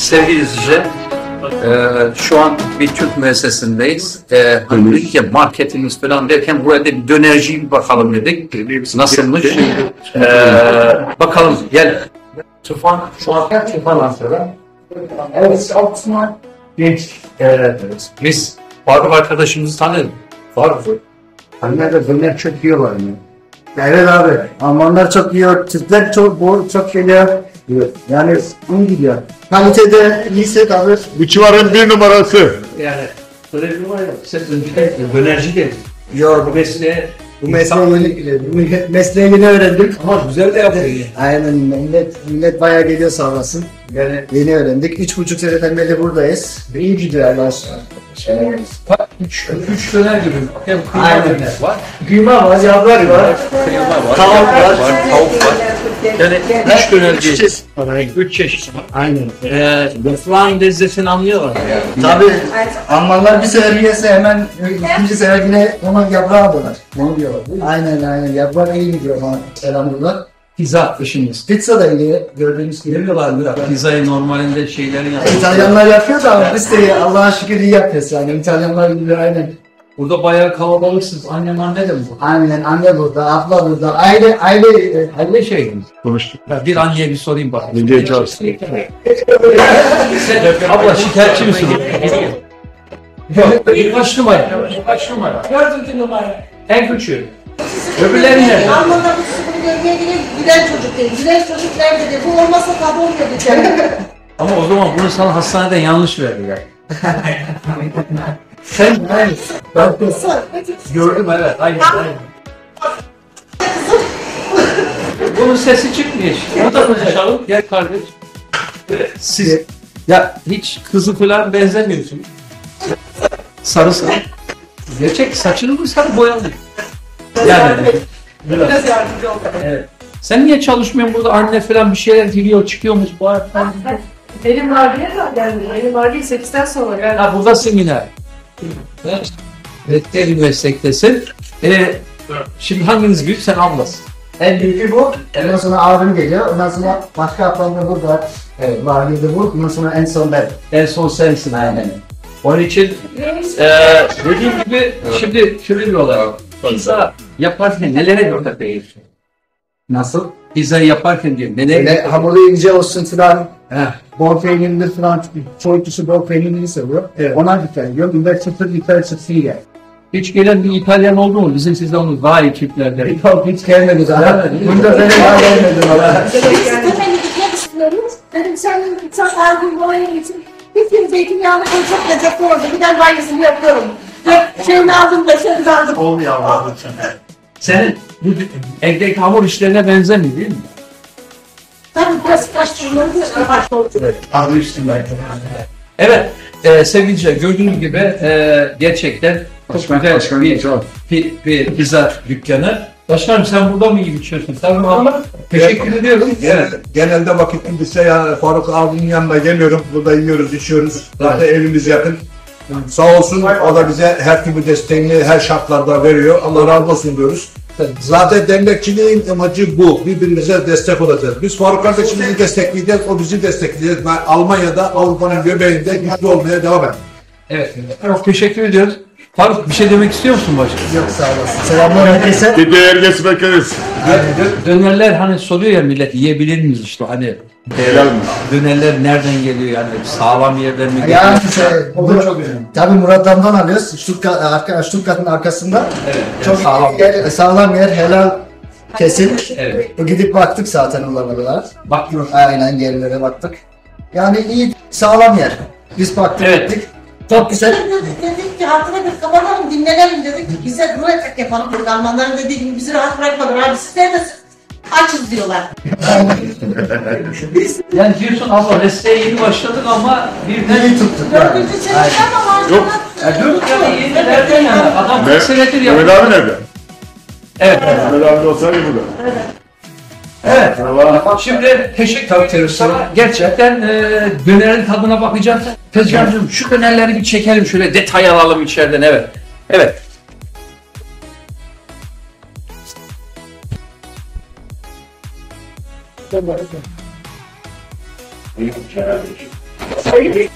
sevgili izleyiciler, e, şu an bir Türk müessesindeyiz. E, hani dedik ya marketimiz falan derken buraya da bir dönerciye bir bakalım dedik. Nasılmış? E, bakalım gel. Tufan, şu an Tufan Ankara'da. Evet, Altınay. Genç. Evet, evet. Biz Faruk arkadaşımızı tanıyorum. Faruk. Anne de döner çok yiyorlar yani. Evet abi. Almanlar çok yiyor. Türkler çok bol çok geliyor. Yani iyi gidiyor. Kalitede iyiyse tabii. Bu civarın bir numarası. Yani böyle bir var ya, sen önceden dönerci de Yok bu mesleğe bu mesleği, mesleği yeni öğrendim. ama güzel de yapıyor. Aynen millet, millet bayağı geliyor sağ olasın. Yani Yeni öğrendik. Üç buçuk seneden beri buradayız. İyi gidiyor Şükür. üç, üç döner gibi. Hem kıyma Aynen. döner var, Kıyma var, yavrular var. kıyma var, Tavuk yaprak var. tavuk var. Yani üç döner değil. çeşit. Üç çeşit var. Aynen. Ee, mutfağın lezzetini anlıyorlar. Yani. Tabii Almanlar bir sefer yese hemen ikinci sefer yine ona yaprağı alırlar. Onu diyorlar. Aynen aynen yaprak iyi gidiyor falan. Selamlar. Pizza işimiz. Pizza da iyi gördüğünüz gibi. Bilmiyorlar mı? Pizzayı normalinde şeylerin yapıyor. İtalyanlar yapıyor da ama biz de Allah'a şükür iyi yapıyoruz yani. İtalyanlar gibi aynen. Burada bayağı kalabalıksınız. Annem anne de mi bu? Aynen anne burada, abla burada. Aile, aile e, Anne şey mi? Konuştuk. Ya Bir anneye bir sorayım bak. Ne diyeceğiz? Abla şikayetçi misin? Yok, bir kaç numara? Kaç numara? Dördüncü numara. En küçüğü. Öbürleri nerede? Almanlar bu sıkıntı görmeye gidiyor. Gülen çocuk değil. Gülen çocuk nerede diye. Bu olmasa tadı olmuyor diyeceğim. Ama o zaman bunu sana hastanede yanlış verdiler. Sen ben, ben gördüm evet. Aynen aynen. Bunun sesi çıkmıyor. O da konuşalım. Gel kardeş. Siz ya hiç kızı falan benzemiyorsun. Sarı sarı. Gerçek saçını mı sarı boyalı? Yani. Biraz yardımcı oldu. Evet. Sen niye çalışmıyorsun burada anne falan bir şeyler giriyor çıkıyormuş bu hayattan. Benim var diye de geldi. Benim var değil 8'den sonra geldi. Ha burada seminer. Evet. Evet, bir meslektesin. Ee, şimdi hanginiz büyük? Sen ablasın. en büyüğü bu. Ondan sonra abim geliyor. Ondan sonra başka ablam da burada. Evet. Var girdi bu. Ondan sonra en son ben. En son sensin. Aynen. Onun için e, dediğim gibi şimdi şöyle bir olay. Pizza yaparken nelere dikkat ediyorsun? Nasıl? Pizzayı yaparken diyor. Nelere dikkat hamuru ince olsun filan. Bol peynirli falan. Çoğu kişi bol peynirli seviyor. Evet. Ona dikkat ediyor. Biber çıtır, biber çıtır yer. Hiç gelen bir İtalyan oldu mu? Bizim sizden onu iyi Türklerden. Yok hiç gelmedi daha. Bunda böyle daha gelmedi valla. Hemen gitmek istiyoruz. Dedim sen sen her gün buraya gitsin. Bir gün zeytinyağını koy çok lezzetli oldu. Bir de aynısını yapıyorum. Yok şeyini aldım da şeyini aldım. Olmuyor Allah'ım Senin bu evdeki hamur işlerine benzemiyor değil mi? Tabii biraz kaçtırmalı bir başta oldu. Hamur işlerine. Evet, e, sevgili gördüğünüz gibi e, gerçekten çok güzel bir, bir, bir pizza dükkanı. Başkanım sen burada mı yiyip içiyorsun? Tabii ama teşekkür ediyorum. Evet. Genelde vakit buldukça ya Faruk abinin yanına geliyorum. Burada yiyoruz, içiyoruz. Zaten evimiz yakın. Sağ olsun o da bize her türlü desteğini her şartlarda veriyor. Allah razı olsun diyoruz. Zaten dernekçiliğin amacı bu. Birbirimize destek olacağız. Biz Faruk kardeşimizi destekleyeceğiz, o bizi destekleyecek. Ben Almanya'da Avrupa'nın göbeğinde güçlü olmaya devam edeceğim. Evet. Çok teşekkür ediyoruz. Faruk bir şey demek istiyor musun başkanım? Yok sağ olasın. Selamlar herkese. Bir değer bekleriz. Dö- dönerler hani soruyor ya millet yiyebilir miyiz işte hani Helal mi? dönerler nereden geliyor yani sağlam yerden mi geliyor? Yani şey, o da çok önemli. Tabii Murat Dam'dan alıyoruz. Stuttgart, arka, Stuttgart'ın arkasında. Evet. Çok sağlam. yer, sağlam yer, helal kesim. Evet. Gidip baktık zaten onlara. Bakıyor. Aynen yerlere baktık. Yani iyi, sağlam yer. Biz baktık Evet. gittik. Çok güzel. Dedik, dedik ki haftada bir kapatalım dinlenelim dedik. Bize ruh etek yapalım dedik. Almanların dediği gibi bizi rahat bırakmadılar. Abi siz neredesiniz? Açız diyorlar. Yani diyorsun abla mesleğe yeni başladık ama birden İyi tuttuk yani. Dördüncü seneden ama Yok. Ya diyorum yani yeni derken yani adam 40 senedir Mehmet yapıyor. abi nerede? Evet. Mehmet abi olsaydı burada. Evet. Şimdi teşekkür ederiz sana. Gerçekten e, dönerin tadına bakacağız. Tezgahcığım şu dönerleri bir çekelim şöyle detay alalım içeriden evet. Evet. We work. Are you